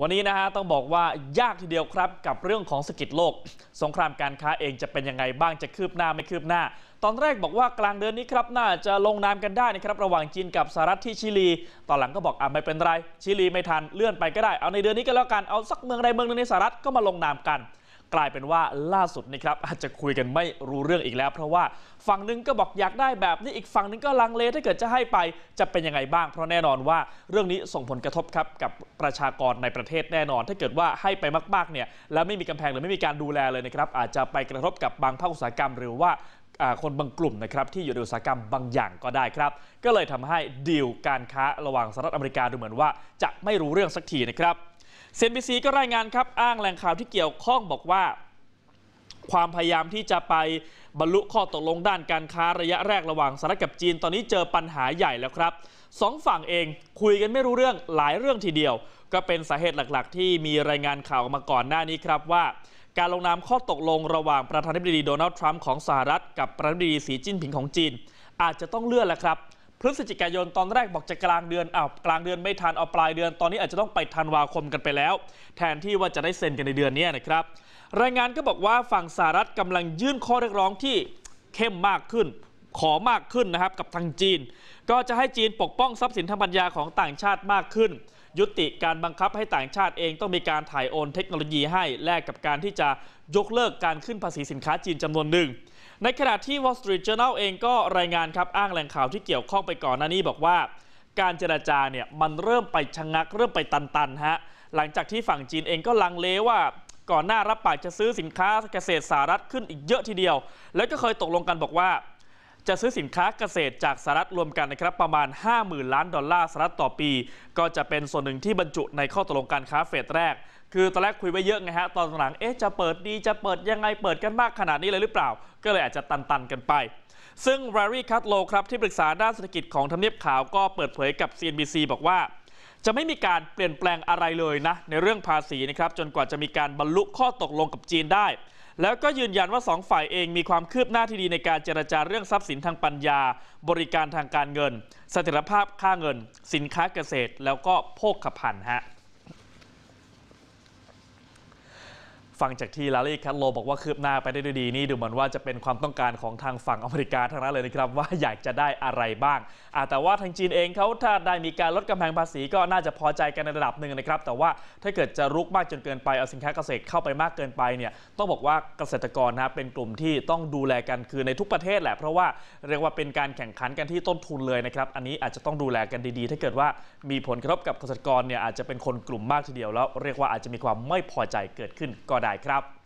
วันนี้นะฮะต้องบอกว่ายากทีเดียวครับกับเรื่องของสกิจโลก สงครามการค้าเองจะเป็นยังไงบ้างจะคืบหน้าไม่คืบหน้า ตอนแรกบอกว่ากลางเดือนนี้ครับน่าจะลงนามกันได้นะครับระหว่างจีนกับสหรัฐที่ชิลี ตอนหลังก็บอกอะไม่เป็นไรชิลีไม่ทันเลื่อนไปก็ได้เอาในเดือนนี้ก็แล้วกันเอาสักเมืองใดเมืองหนึงในสหรัฐก็มาลงนามกัน กลายเป็นว่าล่าสุดนะครับอาจจะคุยกันไม่รู้เรื่องอีกแล้ว เพราะว่าฝั่งหนึ่งก็บอกอยากได้แบบนี้อีกฝั่งหนึ่งก็ลังเลถ้าเกิดจะให้ไปจะเป็นยังไงบ้าง เพราะแน่นอนว่าเรื่องนี้ส่งผลกระทบครับกับประชากรในประเทศแน่นอน ถ้าเกิดว่าให้ไปมากๆเนี่ยแล้วไม่มีกำแพงหรือไม่มีการดูแลเลยนะครับอาจจะไปกระทบกับบางภาคอุตสาหกรรมหรือว่าคนบางกลุ่มนะครับที่อยู่ในอุตสาหกรรมบางอย่างก็ได้ครับ ก็เลยทำให้ดีลการค้าระหว่างสหรัฐอเมริกาดูเหมือนว่าจะไม่รู้เรื่องสักทีนะครับ CNBC ก็รายงานครับอ้างแหล่งข่าวที่เกี่ยวข้องบอกว่า ความพยายามที่จะไปบรรลุข้อตกลงด้านการค้าระยะแรกระหว่างสหรัฐกับจีน ตอนนี้เจอปัญหาใหญ่แล้วครับสองฝั่งเองคุยกันไม่รู้เรื่องหลายเรื่องทีเดียว ก็เป็นสาเหตุหลักๆ ที่มีรายงานข่าวมาก่อนหน้านี้ครับว่าการลงนามข้อตกลงระหว่างประธานาธิบดีโดนัลด์ทรัมป์ของสหรัฐกับประธานาธิบดีสีจิ้นผิงของจีน อาจจะต้องเลื่อนแล้วครับ พฤศจิกายนตอนแรกบอกจะกลางเดือนอ้าวกลางเดือนไม่ทันเอาปลายเดือนตอนนี้อาจจะต้องไปธันวาคมกันไปแล้ว แทนที่ว่าจะได้เซ็นกันในเดือนนี้นะครับ รายงานก็บอกว่าฝั่งสหรัฐกำลังยื่นข้อเรียกร้องที่เข้มมากขึ้น ขอมากขึ้นนะครับกับทางจีน ก็จะให้จีนปกป้องทรัพย์สินทางปัญญาของต่างชาติมากขึ้น ยุติการบังคับให้ต่างชาติเองต้องมีการถ่ายโอนเทคโนโลยีให้แลกกับการที่จะยกเลิกการขึ้นภาษีสินค้าจีนจำนวนหนึ่ง ในขณะที่ Wall Street Journal เองก็รายงานครับอ้างแหล่งข่าวที่เกี่ยวข้องไปก่อนหน้านี้บอกว่า การเจรจาเนี่ยมันเริ่มไปชะงัก เริ่มไปตันๆฮะหลังจากที่ฝั่งจีนเองก็ลังเลว่าก่อนหน้ารับปากจะซื้อสินค้าเกษตรสหรัฐขึ้นอีกเยอะทีเดียว แล้วก็เคยตกลงกันบอกว่า จะซื้อสินค้าเกษตรจากสหรัฐรวมกันนะครับประมาณ 50,000 ล้านดอลลาร์สหรัฐต่อปี ก็จะเป็นส่วนหนึ่งที่บรรจุในข้อตกลงการค้าเฟสแรก คือตอนแรกคุยไว้เยอะไงฮะ ตอนหลังเอ๊ะจะเปิดดีจะเปิดยังไงเปิดกันมากขนาดนี้เลยหรือเปล่า ก็เลยอาจจะตันๆกันไปซึ่ง r a r y c u t l o w ครับที่ปรึกษาด้านเศรษฐกิจของทำเนียบขาวก็เปิดเผยกับ CNBC บอกว่า จะไม่มีการเปลี่ยนแปลงอะไรเลยนะ ในเรื่องภาษีนะครับจนกว่าจะมีการบรรลุข้อตกลงกับจีนได้ แล้วก็ยืนยันว่า2ฝ่ายเองมีความคืบหน้าที่ดีในการเจรจาเรื่องทรัพย์สินทางปัญญา บริการทางการเงินเสถียรภาพค่าเงิน สินค้าเกษตร แล้วก็โภคภัณฑ์ฮะ ฟังจากที่ลารีแคทโลบอกว่าคืบหน้าไปได้ด้วยดีนี่ดูเหมือนว่าจะเป็นความต้องการของทางฝั่งอเมริกาทั้งนั้นเลยนะครับว่าอยากจะได้อะไรบ้างแต่ว่าทางจีนเองเขาถ้าได้มีการลดกำแพงภาษีก็น่าจะพอใจกันในระดับหนึ่งนะครับ แต่ว่าถ้าเกิดจะรุกมากจนเกินไปเอาสินค้าเกษตรเข้าไปมากเกินไปเนี่ยต้องบอกว่าเกษตรกรนะเป็นกลุ่มที่ต้องดูแลกันคือในทุกประเทศแหละเพราะว่าเรียกว่าเป็นการแข่งขันกันที่ต้นทุนเลยนะครับอันนี้อาจจะต้องดูแลกันดีๆ ถ้าเกิดว่ามีผลกระทบกับเกษตรกรเนี่ยอาจจะเป็นคนกลุ่มมากทีเดียวแล้ว เรียกว่าอาจจะมีความไม่พอใจเกิดขึ้นก็ได้ครับ